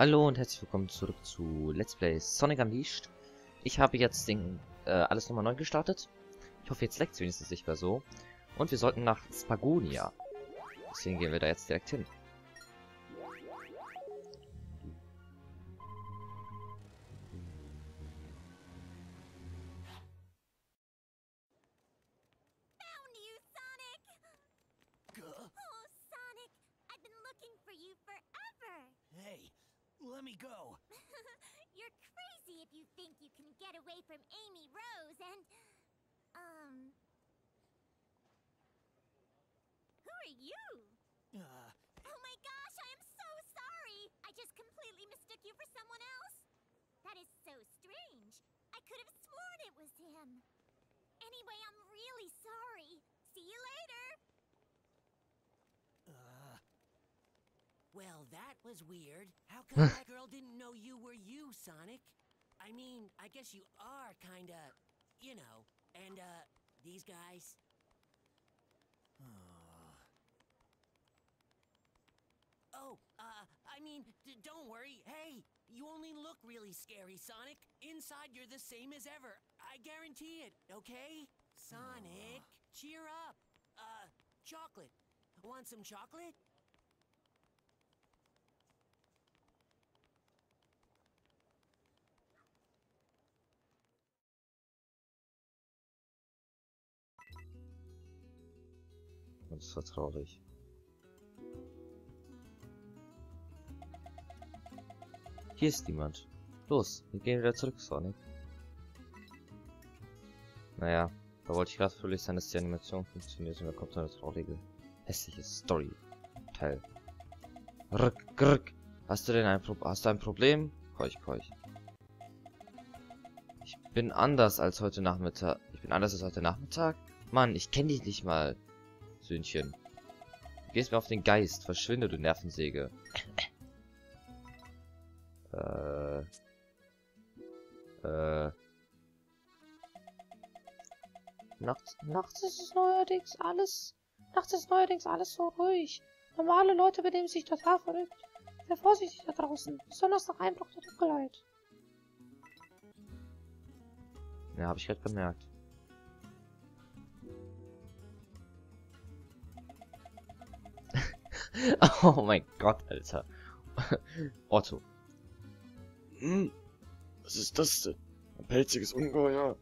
Hallo und herzlich willkommen zurück zu Let's Play Sonic Unleashed. Ich habe jetzt den, äh, alles nochmal neu gestartet. Ich hoffe, jetzt leckt es wenigstens nicht mehr so. Und wir sollten nach Spagonia. Deswegen gehen wir da jetzt direkt hin. Hey, let me go. You're crazy if you think you can get away from Amy Rose and um Who are you? Uh, Oh my gosh, I am so sorry. I just completely mistook you for someone else. That is so strange. I could have sworn it was him. Anyway, I'm really sorry. See you later. uh. Well, that was weird. How come that girl didn't know you were you, Sonic? I mean, I guess you are kinda, you know, and, uh, these guys. Oh, uh, I mean, d- don't worry. Hey, you only look really scary, Sonic. Inside, you're the same as ever. I guarantee it, okay? Sonic, cheer up. Uh, chocolate. Want some chocolate? Das war traurig. Hier ist niemand. Los, wir gehen wieder zurück, Sonic. Naja, da wollte ich gerade fröhlich sein, dass die Animation funktioniert und da kommt so eine traurige, hässliche Story-Teil. Rück, grück. Hast du denn ein, Pro hast du ein Problem? Keuch, keuch. Ich bin anders als heute Nachmittag. Ich bin anders als heute Nachmittag? Mann, ich kenne dich nicht mal. Söhnchen. Du gehst mir auf den Geist. Verschwinde, du Nervensäge. äh. Äh. Nachts, nachts ist es neuerdings alles. Nachts ist neuerdings alles so ruhig. Normale Leute benehmen sich total verrückt. Sei vorsichtig da draußen, besonders nach Einbruch der Dunkelheit. Ja, habe ich gerade bemerkt. oh mein Gott, Alter. Otto. Hm? Was ist das denn? Ein pelziges Ungeheuer?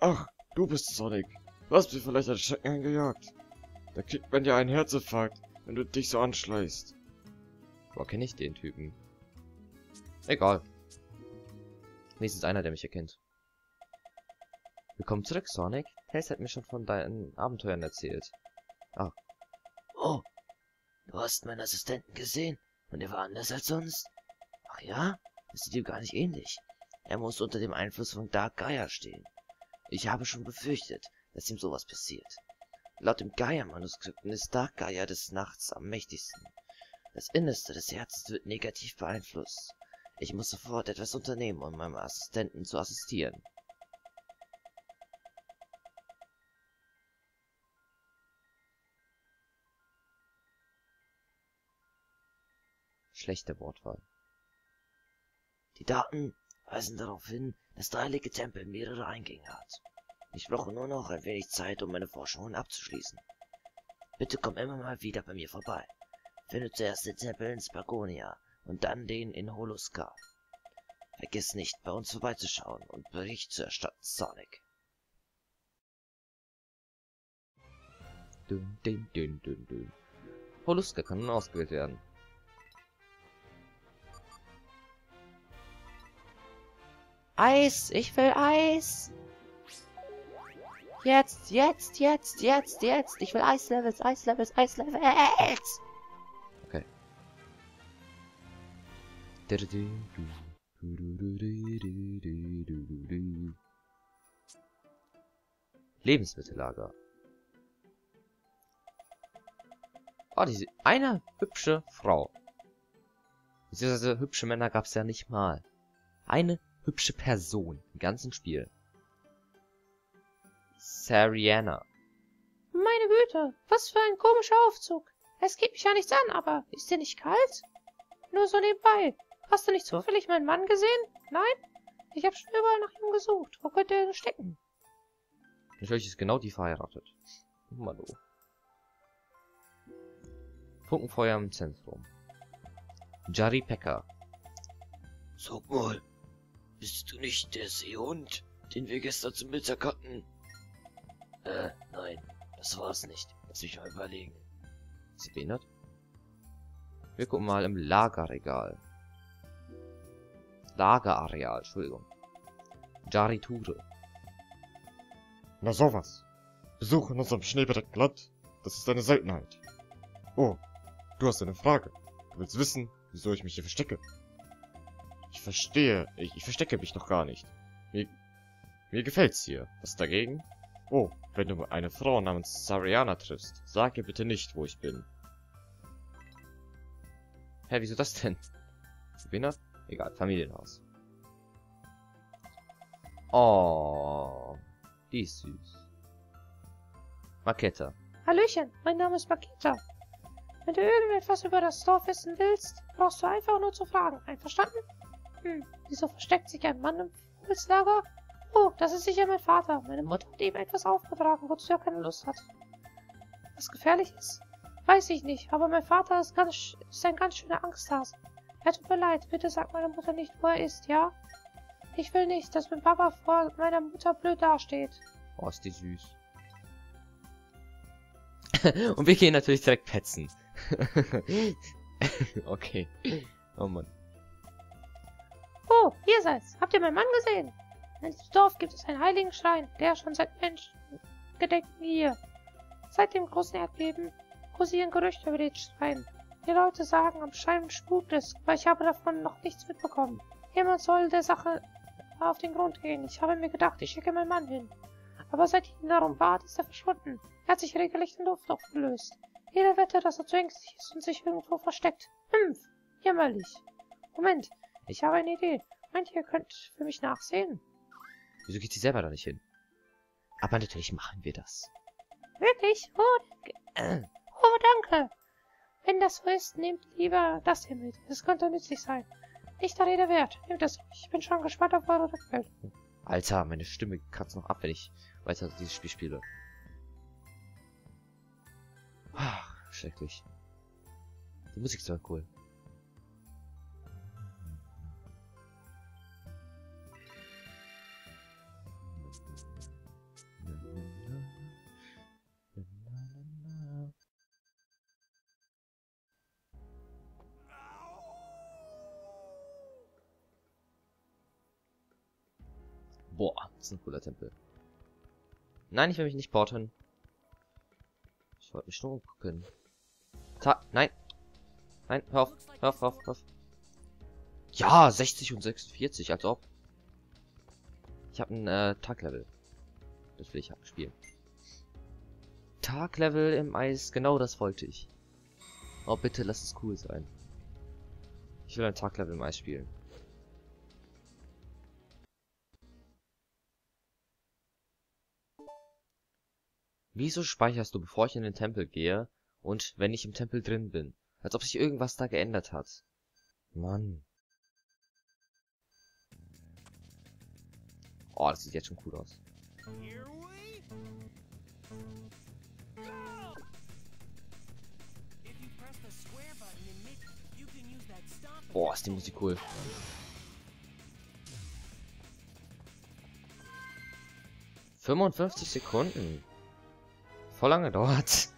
Ach, du bist Sonic. Du hast mir vielleicht einen Schrecken eingejagt. Da kriegt man ja einen Herzinfarkt, wenn du dich so anschleißt. Boah, kenne ich den Typen. Egal. Wenigstens einer, der mich erkennt. Willkommen zurück, Sonic. Tails hat mir schon von deinen Abenteuern erzählt. Oh, du hast meinen Assistenten gesehen und er war anders als sonst. Ach ja, das sieht ihm gar nicht ähnlich. Er muss unter dem Einfluss von Dark Gaia stehen. Ich habe schon befürchtet, dass ihm sowas passiert. Laut dem Gaia-Manuskripten ist Dark Gaia des Nachts am mächtigsten. Das Innerste des Herzens wird negativ beeinflusst. Ich muss sofort etwas unternehmen, um meinem Assistenten zu assistieren. Schlechte Wortwahl. Die Daten weisen darauf hin, dass der heilige Tempel mehrere Eingänge hat. Ich brauche nur noch ein wenig Zeit, um meine Forschungen abzuschließen. Bitte komm immer mal wieder bei mir vorbei. Finde zuerst den Tempel in Spagonia und dann den in Holuska. Vergiss nicht, bei uns vorbeizuschauen und Bericht zu erstatten, Sonic. Dün, dün, dün, dün, dün. Holuska kann nun ausgewählt werden. Eis, ich will Eis. Jetzt, jetzt, jetzt, jetzt, jetzt. Ich will Eislevels, Eislevels, Eislevels. Lebensmittellager. Oh, diese eine hübsche Frau. Beziehungsweise hübsche Männer gab es ja nicht mal. Eine hübsche Person im ganzen Spiel. Sariana. Meine Güte, was für ein komischer Aufzug. Es geht mich ja nichts an, aber ist dir nicht kalt? Nur so nebenbei. Hast du nicht zufällig meinen Mann gesehen? Nein? Ich habe schon überall nach ihm gesucht. Wo könnte er denn stecken? Natürlich ist genau die verheiratet. Malo. Funkenfeuer im Zentrum. Jari Pekka. Sag mal, bist du nicht der Seehund, den wir gestern zum Mittag hatten? Äh, nein, das war's nicht. Lass mich mal überlegen. Ist sie behindert? Wir gucken mal im Lagerregal. Lagerareal, Entschuldigung. Jari Ture. Na sowas. Besuch in unserem schneebedeckten Land, das ist eine Seltenheit. Oh, du hast eine Frage. Du willst wissen, wieso ich mich hier verstecke. Ich verstehe, ich, ich verstecke mich doch gar nicht. Mir, mir gefällt's hier. Was dagegen? Oh, wenn du eine Frau namens Sariana triffst, sag ihr bitte nicht, wo ich bin. Hä, wieso das denn? Sabina? Egal, Familienhaus. Oh, die ist süß. Maketa. Hallöchen, mein Name ist Makita. Wenn du irgendetwas über das Dorf wissen willst, brauchst du einfach nur zu fragen. Einverstanden? Hm, wieso versteckt sich ein Mann im Fußlager? Oh, das ist sicher mein Vater. Meine Mutter hat ihm etwas aufgetragen, wozu er keine Lust hat. Was gefährlich ist? Weiß ich nicht, aber mein Vater ist, ganz, ist ein ganz schöner Angsthase. Er tut mir leid, bitte sag meiner Mutter nicht, wo er ist, ja? Ich will nicht, dass mein Papa vor meiner Mutter blöd dasteht. Oh, ist die süß. Und wir gehen natürlich direkt petzen. okay. Oh Mann. Oh, ihr seid's. Habt ihr meinen Mann gesehen? In diesem Dorf gibt es einen heiligen Schrein, der schon seit Menschengedenken hier. Seit dem großen Erdbeben kursieren Gerüchte über den Schrein. Die Leute sagen, am Schrein spukt es, aber ich habe davon noch nichts mitbekommen. Jemand soll der Sache auf den Grund gehen. Ich habe mir gedacht, ich schicke meinen Mann hin. Aber seit ich ihn darum bat, ist er verschwunden. Er hat sich regelrecht in Luft aufgelöst. Jeder wette, dass er zu ängstlich ist und sich irgendwo versteckt. Hm, jämmerlich. Moment, ich habe eine Idee. Meint ihr, ihr könnt für mich nachsehen? Wieso geht sie selber da nicht hin? Aber natürlich machen wir das. Wirklich? Oh, danke. Oh, danke. Wenn das so ist, nehmt lieber das hier mit. Es könnte nützlich sein. Nicht der Rede wert. Nehmt es. Ich bin schon gespannt auf eure Rückmeldung. Alter, meine Stimme kratzt noch ab, wenn ich weiter dieses Spiel spiele. Ach, schrecklich. Die Musik ist aber cool. Boah, das ist ein cooler Tempel. Nein, ich will mich nicht porten. Ich wollte mich nur umgucken. Ta nein. Nein, hör auf, hör auf, hör auf, hör auf. Ja, 60 und 46, als ob. Ich habe ein äh, Taglevel. Das will ich spielen. Taglevel im Eis, genau das wollte ich. Oh, bitte lass es cool sein. Ich will ein Taglevel im Eis spielen. Wieso speicherst du, bevor ich in den Tempel gehe und wenn ich im Tempel drin bin? Als ob sich irgendwas da geändert hat. Mann. Oh, das sieht jetzt schon cool aus. Boah, ist die Musik cool. Fünfundfünfzig Sekunden. Voll lange dauert.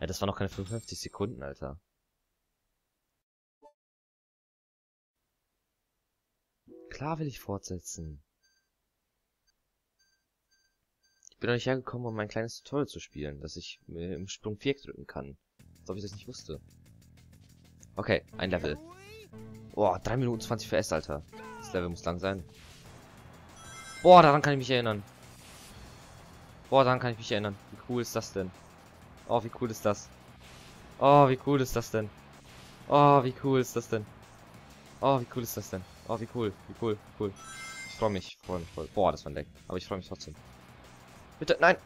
Ja, das waren noch keine 55 Sekunden, Alter. Klar will ich fortsetzen. Ich bin noch nicht hergekommen, um mein kleines Tutorial zu spielen, dass ich im Sprung 4 drücken kann. Als ob ich das nicht wusste. Okay, ein Level. Boah, 3 Minuten 20 PS, Alter. Das Level muss lang sein. Boah, daran kann ich mich erinnern. Boah, daran kann ich mich erinnern. Wie cool ist das denn? Oh, wie cool ist das? Oh, wie cool ist das denn? Oh, wie cool ist das denn? Oh, wie cool ist das denn? Oh, wie cool, wie cool, cool. Ich freue mich, freue mich voll. Boah, das war ein Leck. Aber ich freue mich trotzdem. Bitte, nein!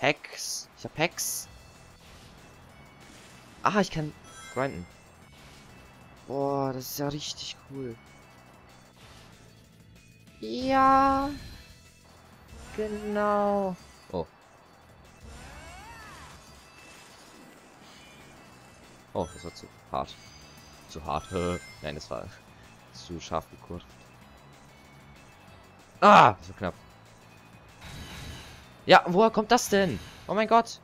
Hex. Ich hab Hex. Ah, ich kann grinden. Boah, das ist ja richtig cool. Ja. Genau. Oh. Oh, das war zu hart. Zu hart. Nein, das war zu scharf gekurvt. Ah, so knapp. Ja, woher kommt das denn? Oh mein Gott.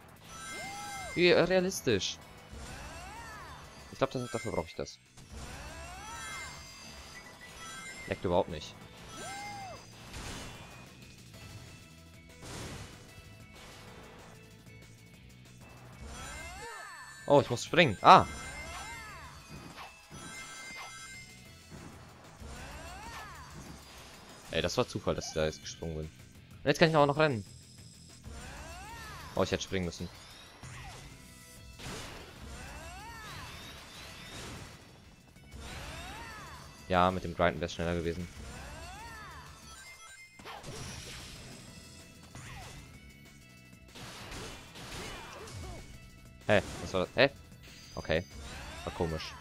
Wie realistisch. Ich glaube, dafür brauche ich das. Leckt überhaupt nicht. Oh, ich muss springen. Ah. Ey, das war Zufall, dass ich da jetzt gesprungen bin. Und jetzt kann ich auch noch rennen. Oh, ich hätte springen müssen. Ja, mit dem Grinden wäre es schneller gewesen. Hä? Was war das? Hä? Okay. War komisch.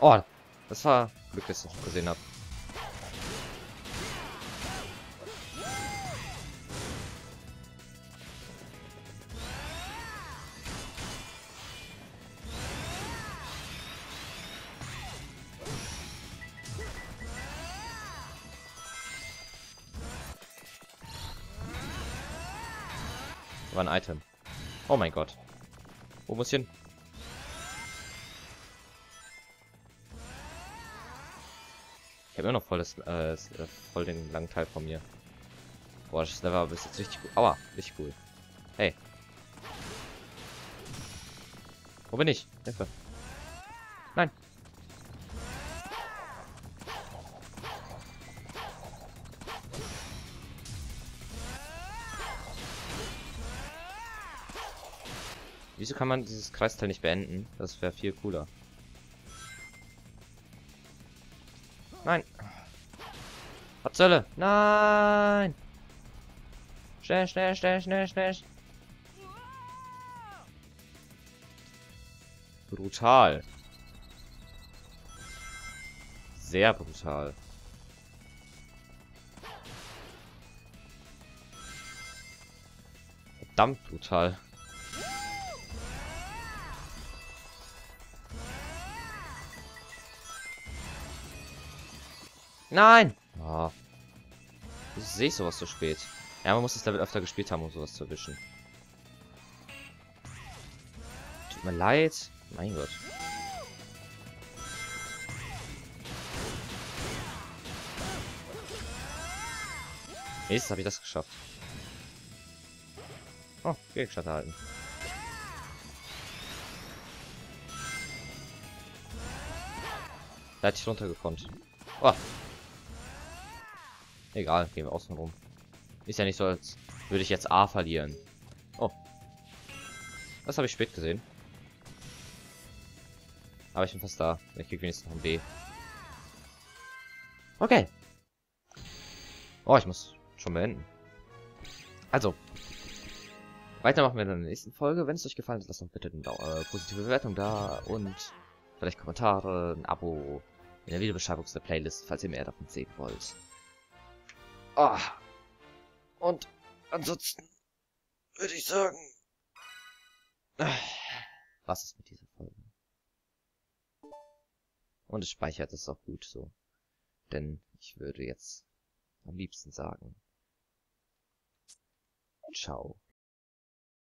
Oh, das war Glück, dass ich gesehen habe. War ein Item. Oh mein Gott. Wo muss ich hin? Ich habe immer noch voll, das, äh, äh, voll den langen Teil von mir. Boah, das Level ist jetzt richtig gut. Aua, richtig cool. Hey. Wo bin ich? Hilfe. Nein. Wieso kann man dieses Kreisteil nicht beenden? Das wäre viel cooler. Nein. Was Zölle? Nein. Schnell, schnell, schnell, schnell, schnell. Brutal. Sehr brutal. Verdammt brutal. Nein! Oh. Wieso sehe ich sowas so spät? Ja, man muss das Level öfter gespielt haben, um sowas zu erwischen. Tut mir leid. Mein Gott. Jetzt habe ich das geschafft. Oh, Gegenstand erhalten. Da hätte ich runtergekommen. Oh, Egal, gehen wir außen rum. Ist ja nicht so, als würde ich jetzt A verlieren. Oh. Das habe ich spät gesehen. Aber ich bin fast da. Ich krieg wenigstens noch ein B. Okay. Oh, ich muss schon beenden. Also. Weitermachen wir dann in der nächsten Folge. Wenn es euch gefallen hat, lasst doch bitte eine äh, positive Bewertung da und vielleicht Kommentare, ein Abo in der Videobeschreibung der Playlist, falls ihr mehr davon sehen wollt. Ah. Und ansonsten würde ich sagen, was ist mit dieser Folge? Und es speichert es auch gut so. Denn ich würde jetzt am liebsten sagen, ciao.